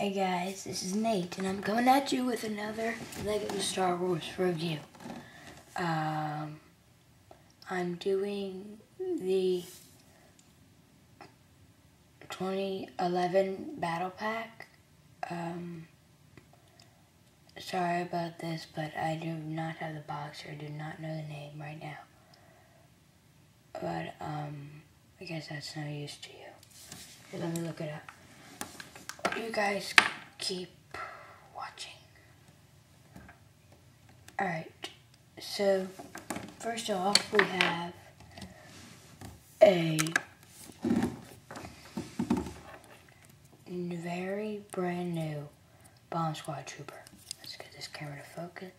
Hey guys, this is Nate, and I'm coming at you with another Lego Star Wars review. Um, I'm doing the 2011 Battle Pack. Um, sorry about this, but I do not have the box, or do not know the name right now. But, um, I guess that's no use to you. Let me look it up you guys keep watching. Alright, so first off we have a very brand new Bomb Squad Trooper. Let's get this camera to focus.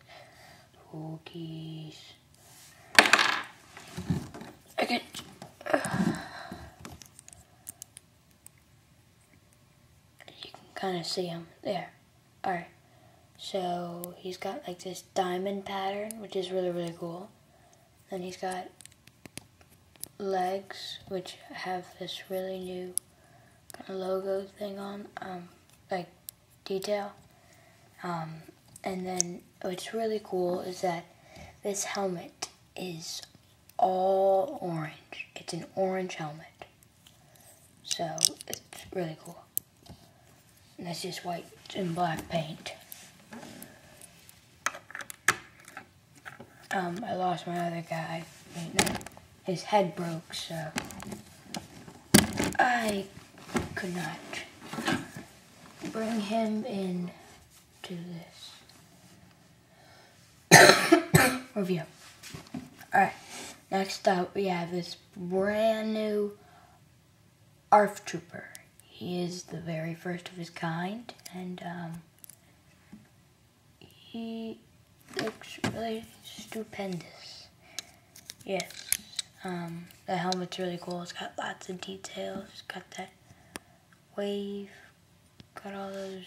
Focus. Okay. Kind of see him there. Alright, so he's got like this diamond pattern, which is really, really cool. Then he's got legs, which have this really new kind of logo thing on, um, like detail. Um, and then what's really cool is that this helmet is all orange. It's an orange helmet. So it's really cool. And that's just white and black paint. Um, I lost my other guy. His head broke, so I could not bring him in to this review. Alright, next up we have this brand new ARF Trooper. He is the very first of his kind, and um, he looks really stupendous. Yes, um, the helmet's really cool. It's got lots of details. It's got that wave, got all those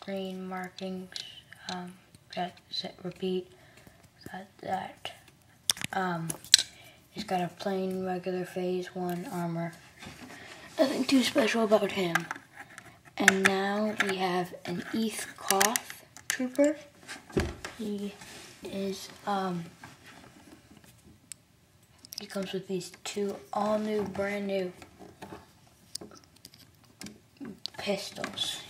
green markings. Um, got set repeat. Got that. Um, he's got a plain regular phase one armor nothing too special about him. And now we have an ETH Koth trooper. He is, um, he comes with these two all new, brand new pistols.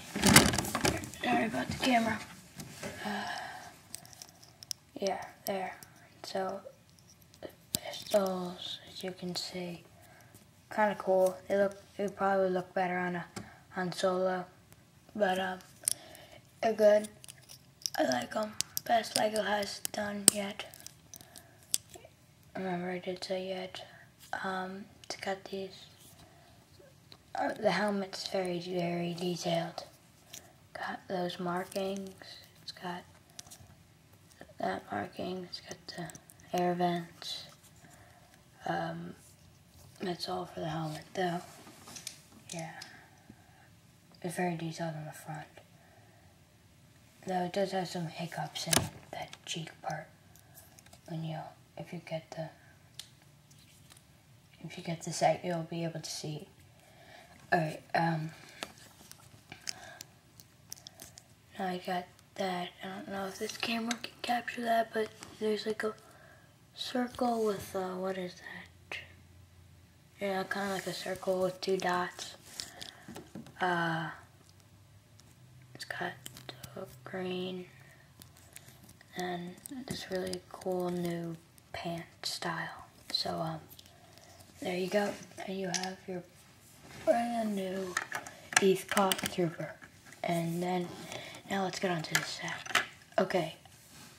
Sorry about the camera. Uh, yeah, there. So, the pistols, as you can see, kind of cool. They look, would probably look better on a on Solo, but um, they're good. I like them. Best Lego has done yet. Remember, I did say yet. Um, it's got these. Uh, the helmet's very, very detailed. Got those markings. It's got that marking. It's got the air vents. Um, that's all for the helmet, though. Yeah. It's very detailed on the front. Though it does have some hiccups in that cheek part. When you, if you get the, if you get the sight, you'll be able to see. Alright, um, now I got that. I don't know if this camera can capture that, but there's like a circle with, uh, what is that? Yeah, kind of like a circle with two dots. Uh, it's got green and this really cool new pant style. So, um, there you go. And you have your brand new ETH Koth Trooper. And then, now let's get on to the set. Okay.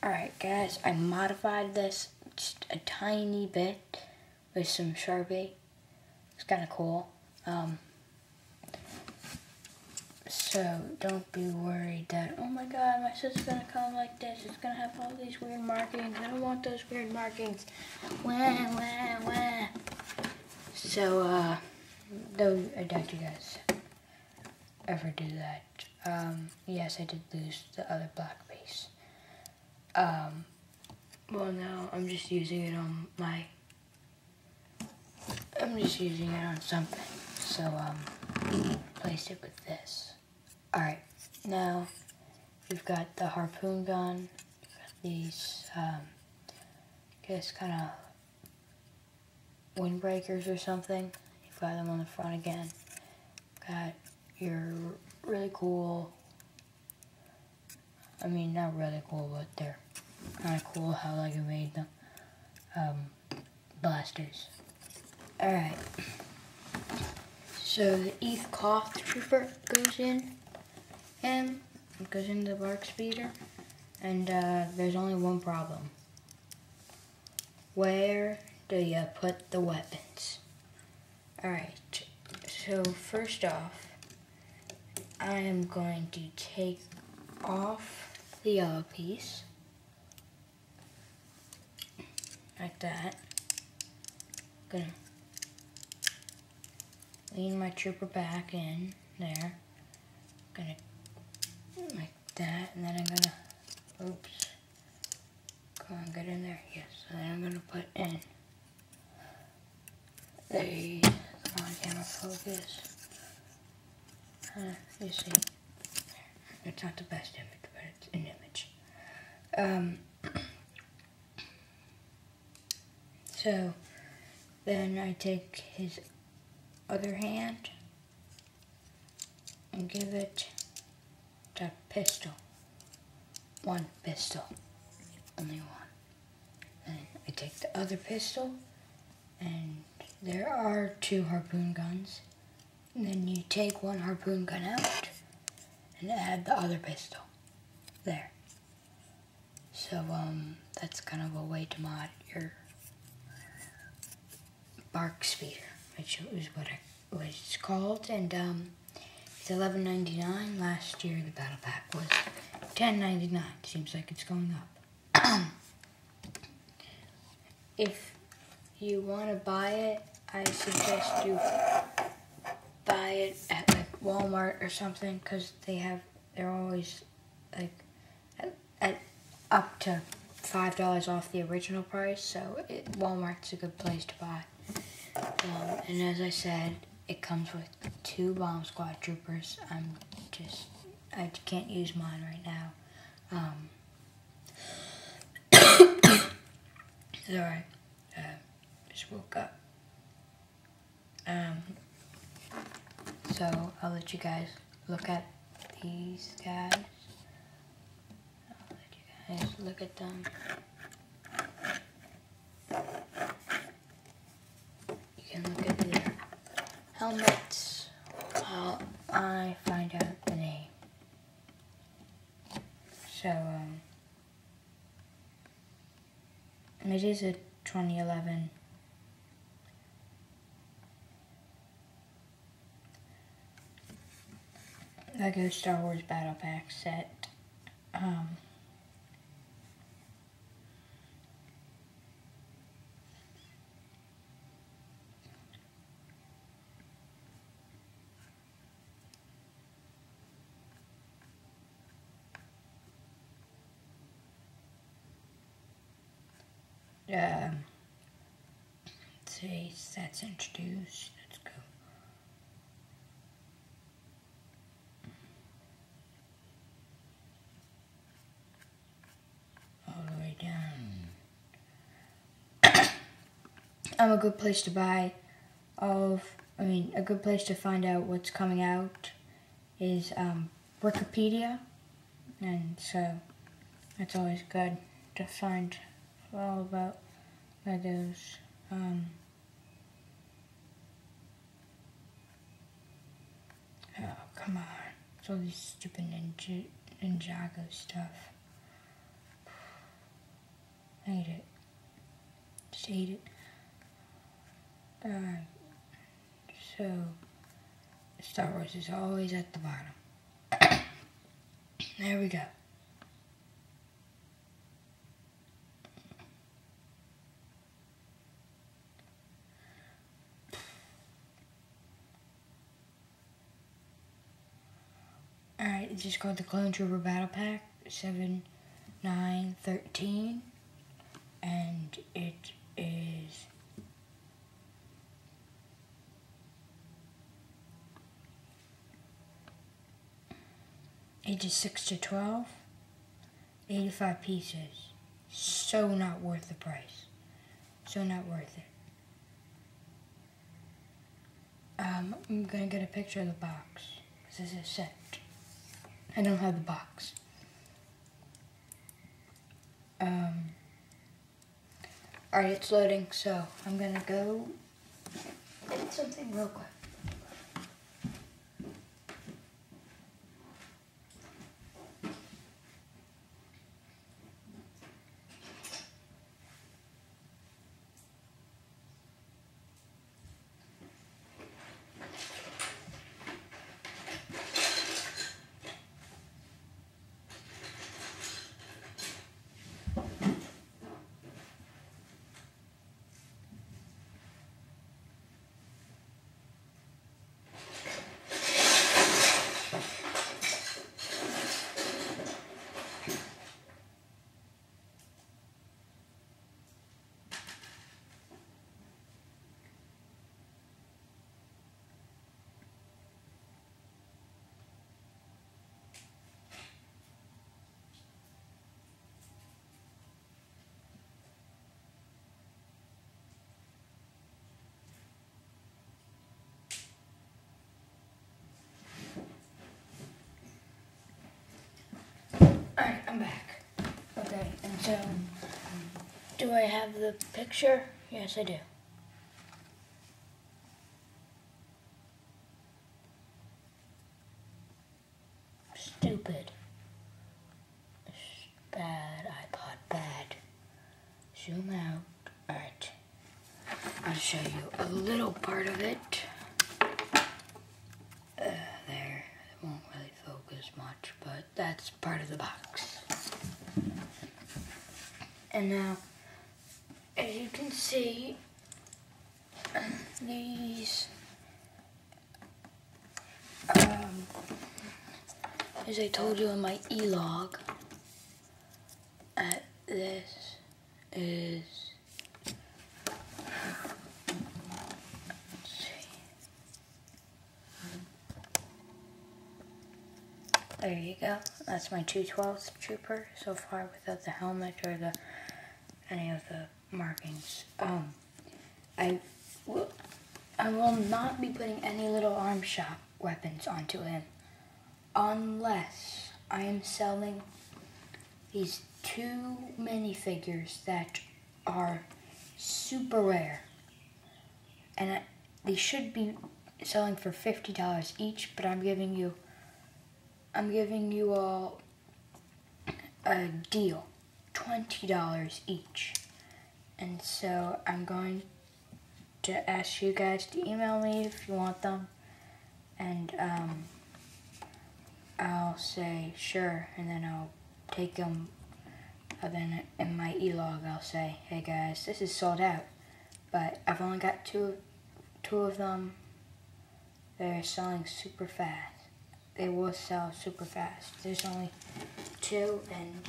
Alright, guys, I modified this just a tiny bit with some Sharpie it's kind of cool. Um, so don't be worried that, oh my god, my set's gonna come like this. It's gonna have all these weird markings. I don't want those weird markings. Wah, wah, wah. So, uh, don't, I doubt you guys ever do that. Um, yes, I did lose the other black piece. Um, well, now I'm just using it on my I'm just using it on something. So, um, placed it with this. Alright, now you've got the harpoon gun, these, um, I guess kind of windbreakers or something. You've got them on the front again. Got your really cool, I mean not really cool, but they're kind of cool how like you made them. Um, blasters. Alright. So the ETH Cloth Trooper goes in and goes into the BARC Speeder and uh, there's only one problem. Where do you put the weapons? Alright, so first off, I am going to take off the yellow piece, like that. Gonna lean my trooper back in there. I'm Gonna like that, and then I'm gonna, oops, come on, get in there, yes. And then I'm gonna put in the, come on, camera focus. Uh, you see, it's not the best image, but it's an image. Um, so, then I take his other hand and give it the pistol. One pistol. Only one. And I take the other pistol and there are two harpoon guns. And then you take one harpoon gun out and add the other pistol. There. So um that's kind of a way to mod your BARC speeder which is what it was called, and um, it's eleven ninety nine. Last year the battle pack was ten ninety nine. Seems like it's going up. if you want to buy it, I suggest you buy it at like Walmart or something because they have they're always like at, at up to five dollars off the original price. So it, Walmart's a good place to buy. Um, and as I said, it comes with two bomb squad troopers. I'm just, I can't use mine right now. Um, sorry, uh, just woke up. Um, so I'll let you guys look at these guys. I'll let you guys look at them. can look at their helmets while I find out the name. So, um, it is a 2011 Lego Star Wars Battle Pack set. Um, um, say sets introduced. Let's go. All the way down. I'm a good place to buy all of, I mean, a good place to find out what's coming out is um, Wikipedia. And so that's always good to find all about Legos. Um, oh, come on. It's all these stupid Ninja, Ninjago stuff. I hate it. Just hate it. Alright. So, Star Wars is always at the bottom. there we go. Alright, it's just called the Clone Trooper Battle Pack 7, 9, 13. And it is ages 6 to 12, 85 pieces. So not worth the price. So not worth it. Um, I'm gonna get a picture of the box. This is a set. I don't have the box. Um, Alright, it's loading, so I'm gonna go get something real quick. I'm back. Okay, and so, do I have the picture? Yes, I do. Stupid. Bad iPod, bad. Zoom out. Alright. I'll show you a little part of it. Uh, there. It won't really focus much, but that's part of the box. And now, as you can see, these, um, as I told you in my e-log, uh, this is, There you go. That's my 212th Trooper so far without the helmet or the any of the markings. Um, I will, I will not be putting any little arm shop weapons onto him unless I am selling these two minifigures that are super rare. And I, they should be selling for $50 each, but I'm giving you I'm giving you all a deal. $20 each. And so I'm going to ask you guys to email me if you want them. And um, I'll say sure, and then I'll take them. And then in my e-log, I'll say, hey guys, this is sold out. But I've only got two, two of them. They're selling super fast. They will sell super fast. There's only two, and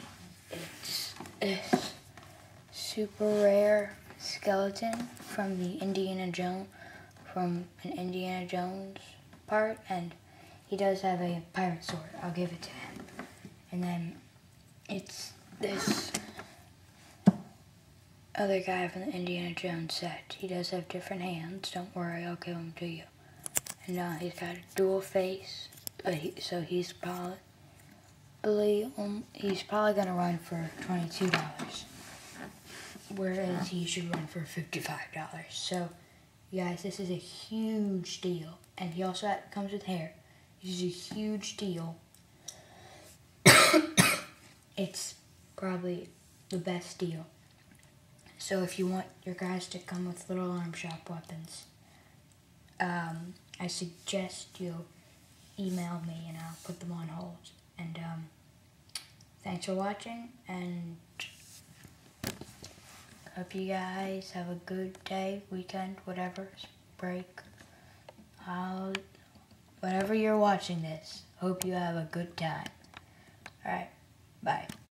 it's this super rare skeleton from the Indiana Jones, from an Indiana Jones part, and he does have a pirate sword. I'll give it to him. And then it's this other guy from the Indiana Jones set. He does have different hands. Don't worry, I'll give him to you. And uh, he's got a dual face, but he, so he's probably um, he's probably gonna run for twenty two dollars, whereas he should run for fifty five dollars. So, guys, this is a huge deal, and he also comes with hair. This is a huge deal. it's probably the best deal. So if you want your guys to come with little arm shop weapons, um, I suggest you email me and I'll put them on hold. And um, thanks for watching and hope you guys have a good day, weekend, whatever, break, I'll, whatever you're watching this. Hope you have a good time. Alright, bye.